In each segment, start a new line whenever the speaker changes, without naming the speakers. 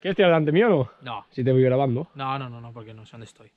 ¿Quieres tirar delante mío o no?
No,
Si te voy grabando.
no, no, no, no, porque no sé dónde estoy.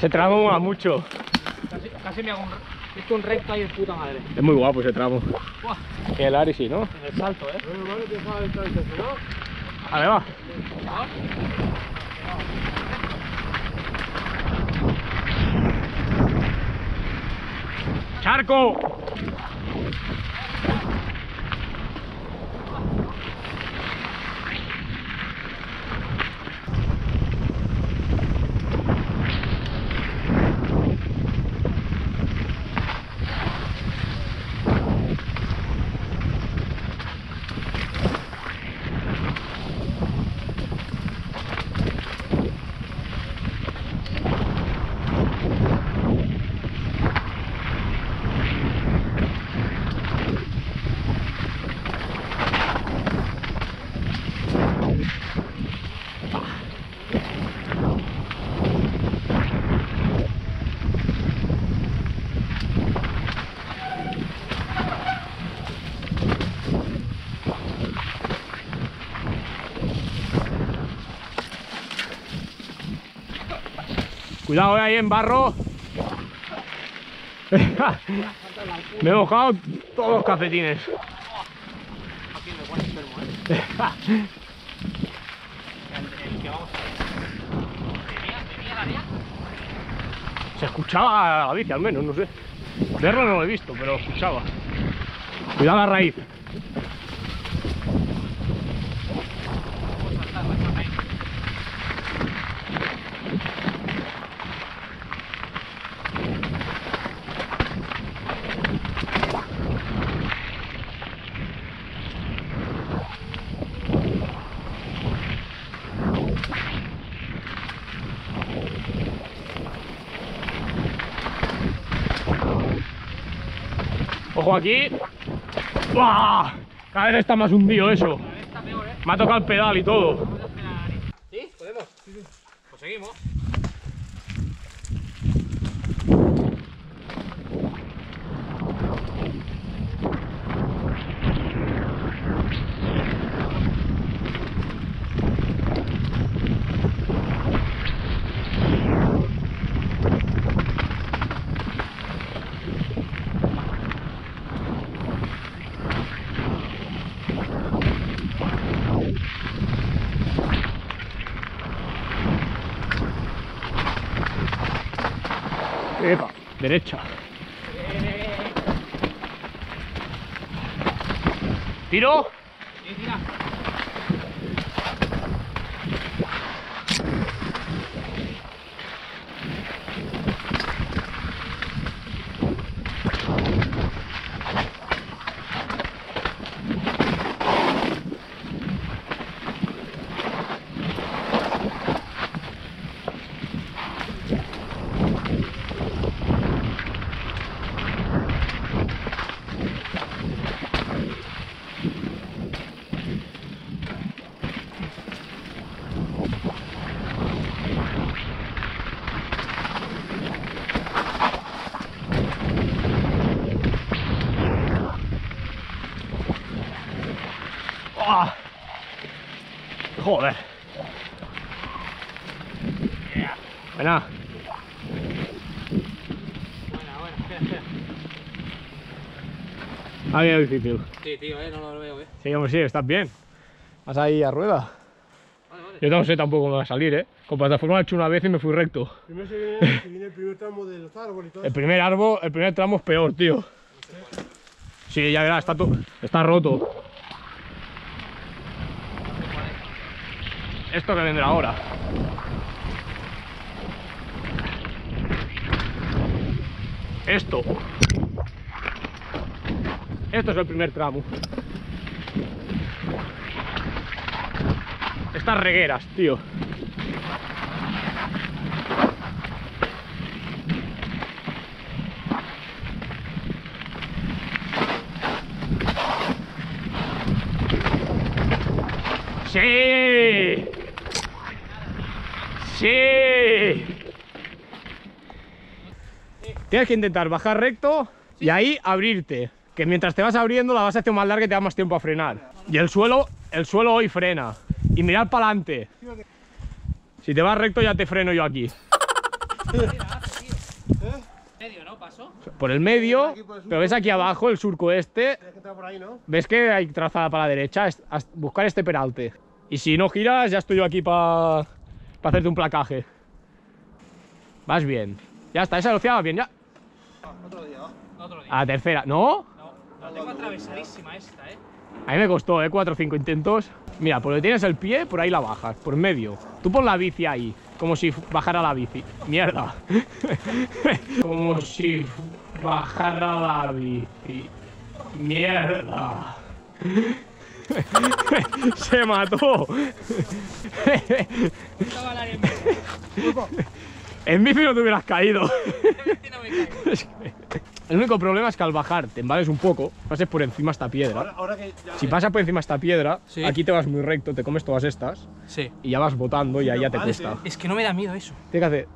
Ese tramo mola mucho.
Casi, casi me hago un, esto un recto ahí de puta madre.
Es muy guapo ese tramo.
Buah,
Que el Ari sí, ¿no?
en el salto, ¿eh?
Vale, va. ¡Charco! Cuidado eh, ahí en barro. Me he mojado todos los cafetines. Se escuchaba la bici al menos, no sé. Verlo no lo he visto, pero escuchaba. Cuidado la raíz. Ojo aquí. ¡Buah! Cada vez está más hundido eso.
Cada vez está peor, ¿eh?
Me ha tocado el pedal y todo.
¿Sí? ¿Podemos? Pues seguimos.
Epa, derecha. Tiro.
Sí, tira.
Joder. Buena.
Buena, buena. Espera, espera.
Había difícil.
Sí, tío, eh, no lo veo, eh.
Sí, hombre, sí, estás bien. Vas ahí a rueda.
Vale, vale.
Yo no sé tampoco cómo va a salir, ¿eh? Con plataforma lo he hecho una vez y me fui recto.
Primero se viene, se viene el primer tramo de los árboles y todo
El primer árbol, el primer tramo es peor, tío. Sí, ya verás, está, está roto. Esto que vendrá ahora. Esto. Esto es el primer tramo. Estas regueras, tío. Sí. Sí. Tienes que intentar bajar recto y ahí abrirte. Que mientras te vas abriendo la vas a hacer más larga y te da más tiempo a frenar. Y el suelo, el suelo hoy frena. Y mirar para adelante. Si te vas recto ya te freno yo aquí. Por el medio, pero ves aquí abajo el surco este. ¿Ves que hay trazada para la derecha? Buscar este peralte. Y si no giras, ya estoy yo aquí para hacerte un placaje. Vas bien. Ya está, esa velocidad va bien, ya.
Otro día, va.
Otro día.
A la tercera. ¿No?
No, la tengo atravesadísima esta, ¿eh?
A mí me costó, ¿eh? Cuatro o cinco intentos. Mira, por donde tienes el pie, por ahí la bajas, por medio. Tú pon la bici ahí, como si bajara la bici. Mierda. como si bajara la bici. Mierda. Se mató.
En
bici no te hubieras caído. El único problema es que al bajar te embales un poco, pases por encima esta piedra.
ahora que ya
Si pasas por encima esta piedra,
Sí.
aquí te vas muy recto, te comes todas estas
Sí.
y ya vas botando y ahí ya te
Antes.
cuesta.
Es que no me da miedo eso.
Tienes que hacer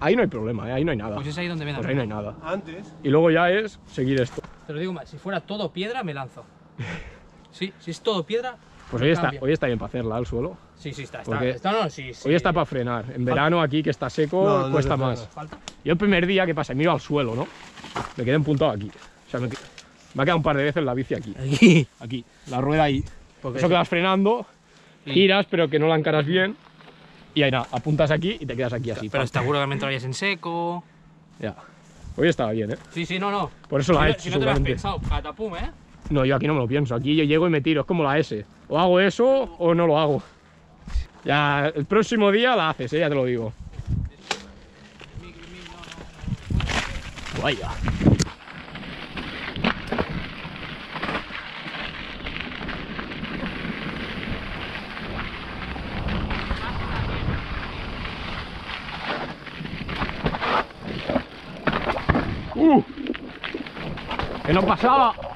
ahí no hay problema, ¿eh? ahí no hay nada.
Pues es ahí donde me da
Pues ahí no hay nada.
antes,
Y luego ya es seguir esto.
Te lo digo más, si fuera todo piedra, me lanzo. Sí, si es todo piedra.
Pues hoy está,
cambia.
hoy está bien para hacerla el suelo.
Sí, sí, está. está, está no, sí, sí.
Hoy está para frenar. En verano aquí que está seco
No, no
cuesta más.
Falta.
Yo el primer día, ¿qué pasa? Miro al suelo, ¿no? Me quedé empuntado aquí. O sea, me, que- me ha quedado un par de veces la bici aquí.
Aquí.
Aquí, la rueda ahí.
Porque
Eso
sí.
que vas frenando, giras, pero que no la encaras bien. Y ahí nada, apuntas aquí y te quedas aquí así.
Pero
pam.
seguro que me entrarías en seco.
Ya. Hoy estaba bien, ¿eh?
Sí, sí, no, no.
Por eso la
si
he
no,
hecho
si no te lo has
seguramente.
pensado, catapum, ¿eh?
No, yo aquí no me lo pienso. Aquí yo llego y me tiro. Es como la S. O hago eso o no lo hago. Ya, el próximo día la haces, ¿eh? ya te lo digo. Vaya. ¡Uh! Que no pasaba.